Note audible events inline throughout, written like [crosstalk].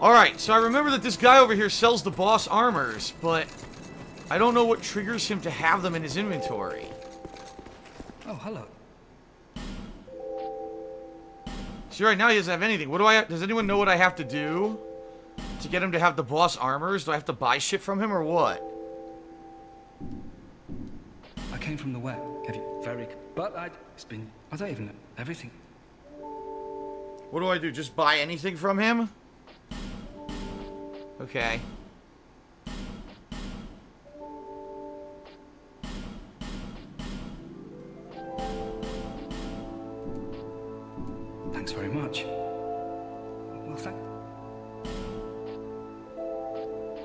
Alright, so I remember that this guy over here sells the boss armors, but I don't know what triggers him to have them in his inventory. Oh, hello. See, right now he doesn't have anything. What do I... Does anyone know what I have to do to get him to have the boss armors? Do I have to buy shit from him or what? I came from the wet. you very... But I... It's been... I don't even know. Everything. What do I do? Just buy anything from him? Okay. Thanks very much. Well, thank...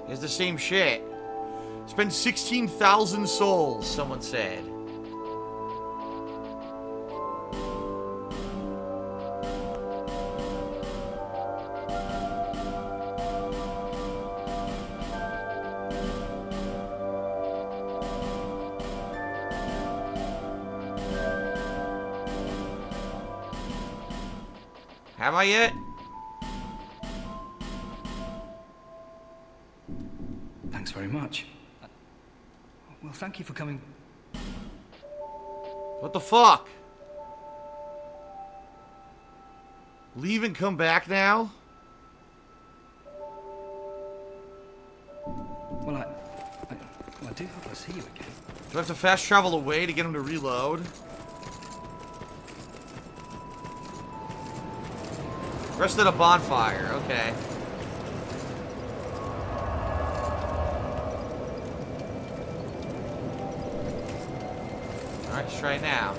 It's the same shit. Spend 16,000 souls, someone said. Have I yet? Thanks very much. Well, thank you for coming. What the fuck? Leave and come back now? Well, I... I well, I do hope I see you again. Do I have to fast travel away to get him to reload? Rest at a bonfire, okay. Alright, let's try now.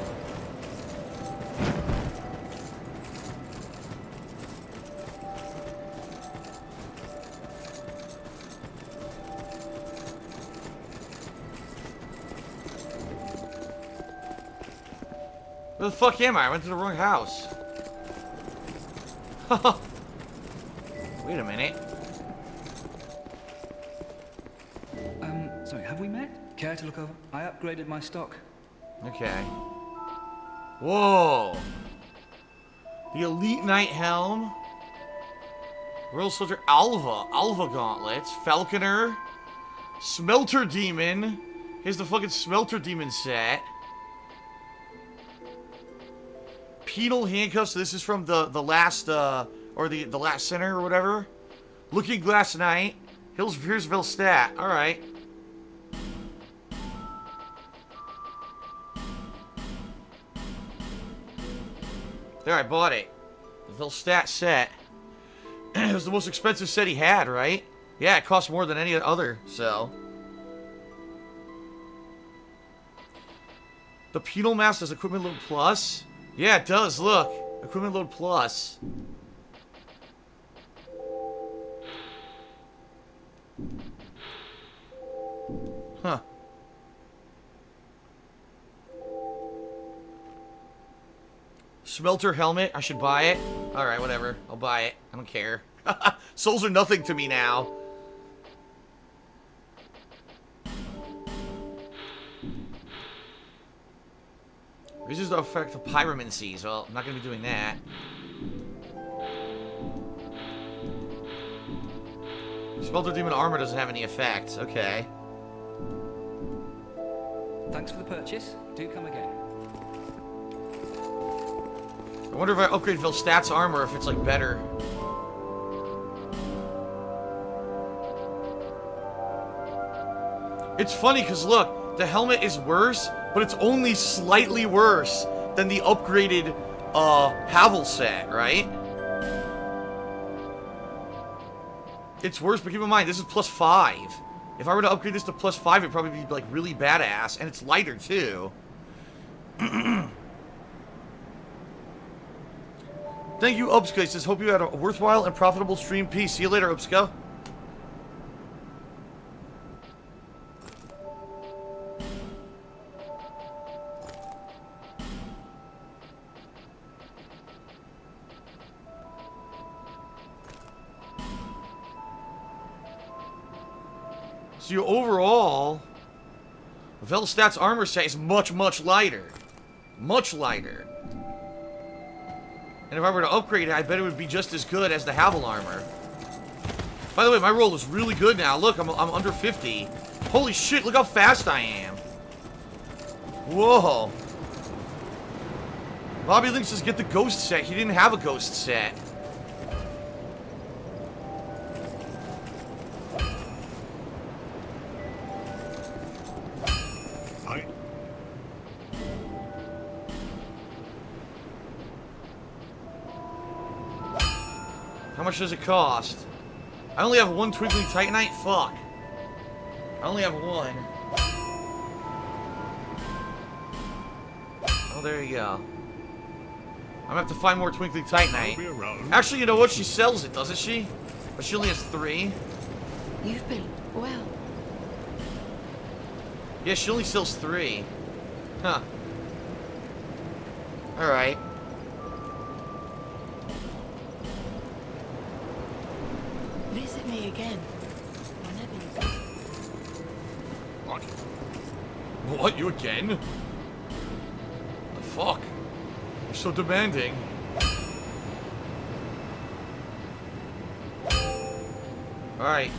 Where the fuck am I? I went to the wrong house. [laughs] Wait a minute. Um, sorry, have we met? Care to look over? I upgraded my stock. Okay. Whoa. The Elite Knight Helm. Royal Soldier Alva. Alva Gauntlets. Falconer. Smelter Demon. Here's the fucking Smelter Demon set. Penal Handcuffs. This is from the, the last, uh, or the, the Lost Sinner or whatever. Looking Glass Knight. Hills Here's Stat. Alright. There, I bought it. The Velstadt set. [clears throat] it was the most expensive set he had, right? Yeah, it cost more than any other, so. The Penal Mask does Equipment Load Plus? Yeah, it does, look. Equipment Load Plus. Huh. Smelter helmet. I should buy it. Alright, whatever. I'll buy it. I don't care. [laughs] Souls are nothing to me now. This is the effect of pyromancies. Well, I'm not going to be doing that. Smelter Demon Armor doesn't have any effects. Okay. Thanks for the purchase. Do come again. I wonder if I upgrade Velstadt's armor, if it's, like, better. It's funny, because look, the helmet is worse, but it's only slightly worse than the upgraded, uh, Havel set, right? It's worse, but keep in mind, this is plus five. If I were to upgrade this to plus five, it'd probably be, like, really badass, and it's lighter, too. [clears throat] Thank you, Ubska. He says, hope you had a worthwhile and profitable stream. Peace. See you later, Ubska. So overall, Velstadt's armor set is much, much lighter. Much lighter. And if I were to upgrade it, I bet it would be just as good as the Havel armor. By the way, my roll is really good now. Look, I'm, I'm under 50. Holy shit, look how fast I am. Whoa. Bobby Link says get the ghost set. He didn't have a ghost set. Much does it cost? I only have one Twinkling Titanite? Fuck. I only have one. Oh, there you go. I'm gonna have to find more Twinkling Titanite. Actually, you know what? She sells it, doesn't she? But she only has three. You've been well. Yeah, she only sells three. Huh. Alright. Visit me again. Whenever you What? What, you again? The fuck? You're so demanding. Alright.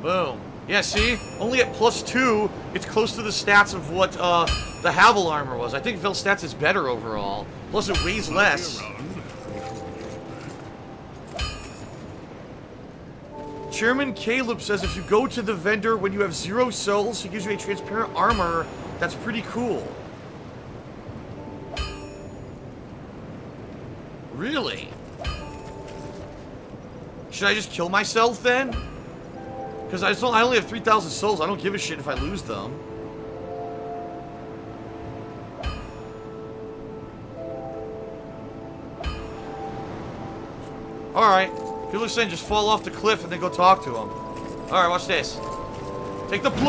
Boom. Yeah, see? Only at plus two, it's close to the stats of what uh, the Havel armor was. I think Vel's stats is better overall. Plus it weighs I'll less. Be around. Chairman Caleb says if you go to the vendor when you have zero souls, he gives you a transparent armor. That's pretty cool. Really? Should I just kill myself then? Because I, I only have 3,000 souls. I don't give a shit if I lose them. Alright. People are saying just fall off the cliff and then go talk to him. Alright, watch this. Take the plunge!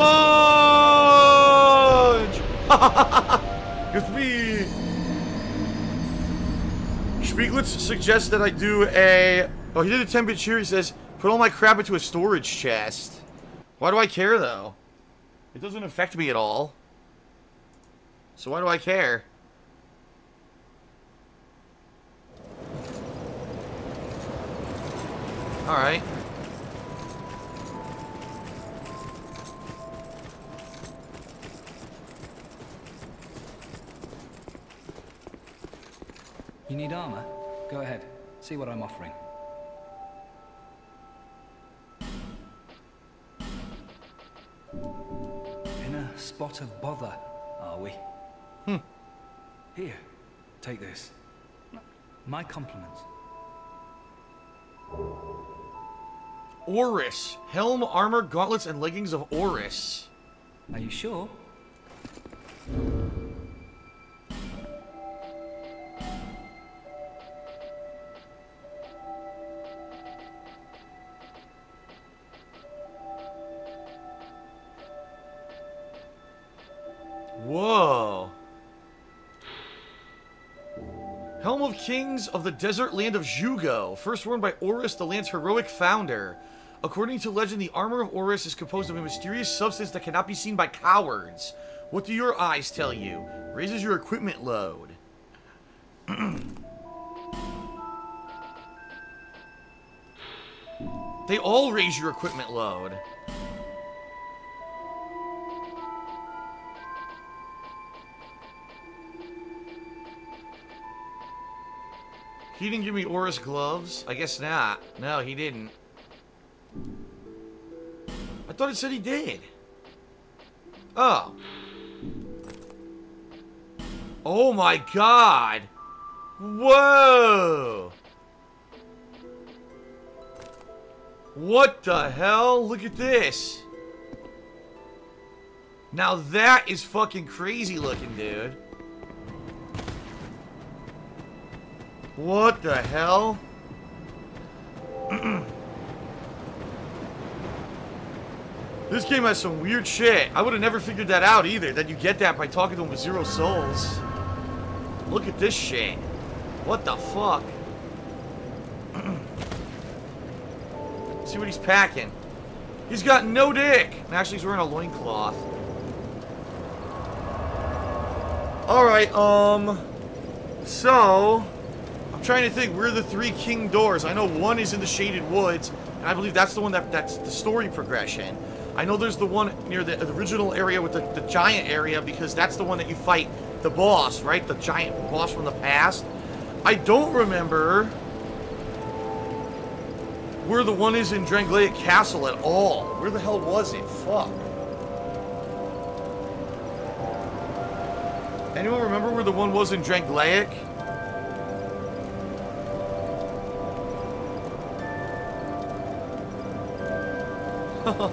[laughs] With me! Spieglitz suggests that I do a... Oh, he did a 10-bit cheer. He says, put all my crap into a storage chest. Why do I care, though? It doesn't affect me at all. So why do I care? Alright. You need armor? Go ahead. See what I'm offering. In a spot of bother, are we? Hmm. Here, take this. My compliments. Aurous. Helm, armor, gauntlets, and leggings of Aurous. Are you sure? Of Kings of the desert land of Jugo, first worn by Aurous, the land's heroic founder. According to legend, the armor of Aurous is composed of a mysterious substance that cannot be seen by cowards. What do your eyes tell you? Raises your equipment load. [clears throat] they all raise your equipment load. He didn't give me Aurous gloves? I guess not. No, he didn't. I thought it said he did. Oh. Oh my god. Whoa. What the hell? Look at this. Now that is fucking crazy looking, dude. What the hell? [clears throat] this game has some weird shit. I would have never figured that out either. That you get that by talking to him with zero souls. Look at this shit. What the fuck? [clears throat] See what he's packing. He's got no dick. Actually, he's wearing a loincloth. Alright, um... So... Trying to think where are the three king doors. I know one is in the Shaded Woods, and I believe that's the one that that's the story progression. I know there's the one near the, the original area with the, the giant area because that's the one that you fight the boss, right? The giant boss from the past. I don't remember where the one is in Drangleic Castle at all. Where the hell was it? Fuck. Anyone remember where the one was in Drangleic? [laughs] I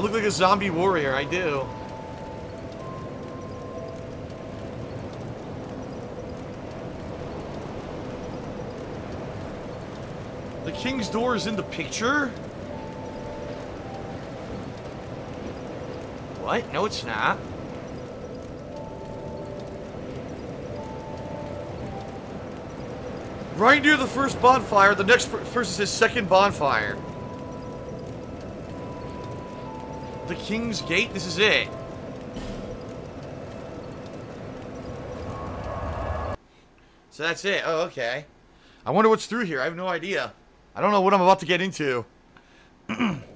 look like a zombie warrior, I do. The king's door is in the picture? What? No, it's not. Right near the first bonfire, the next person says second bonfire. The King's Gate? This is it. So that's it. Oh, okay. I wonder what's through here. I have no idea. I don't know what I'm about to get into. [clears throat]